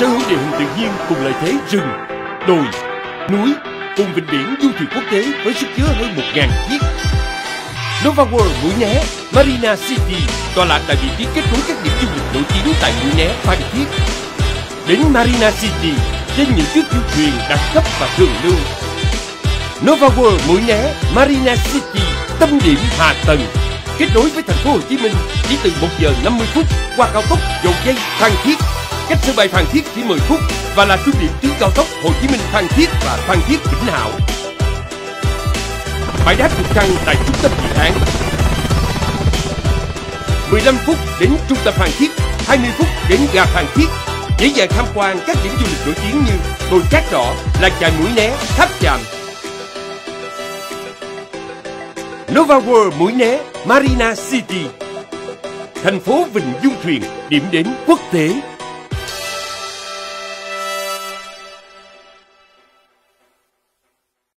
sở hữu địa hình tự nhiên cùng lợi thế rừng, đồi, núi cùng vịnh biển du thuyền quốc tế với sức chứa hơn 1.000 chiếc. Nova World Mũi Né, Marina City tọa lạc tại vị trí kết nối các điểm du lịch nổi tiếng tại Mũi Né, Phan Thiết. Đến Marina City trên những chiếc du thuyền đẳng cấp và thường lưu. Nova World Mũi Né, Marina City, tâm điểm hạ tầng, kết nối với thành phố Hồ Chí Minh chỉ từ 1 giờ 50 phút qua cao tốc dầu dây Phan Thiết cách sân bay Phan Thiết chỉ 10 phút và là trung điểm tuyến cao tốc Hồ Chí Minh Phan Thiết và Phan Thiết Vĩnh Hảo. Bãi đáp trực thăng tại trung tâm dự án. 15 phút đến trung tâm Phan Thiết, 20 phút đến ga Phan Thiết. Dễ dàng tham quan các điểm du lịch nổi tiếng như đồi cát đỏ, làng chài mũi né, tháp chàm. Nova World mũi né, Marina City. Thành phố Vịnh Du Thuyền, điểm đến quốc tế